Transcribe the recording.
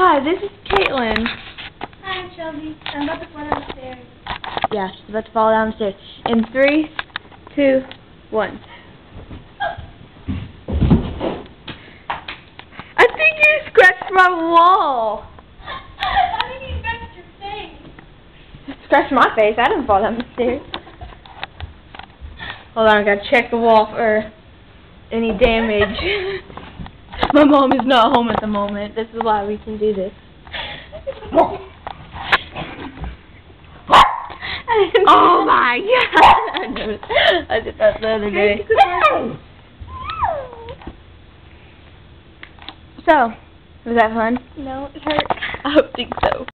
Hi, this is Caitlin. Hi, Shelby. I'm about to fall downstairs. Yeah, she's about to fall downstairs. In three, two, one. I think you scratched my wall. I think you scratched your face. Scratched my face. I didn't fall down the stairs. Hold on, I gotta check the wall for any damage. my mom is not home at the moment. This is why we can do this. Oh my god! I did, that the other day. So, was that fun? No, it hurt. I don't think so.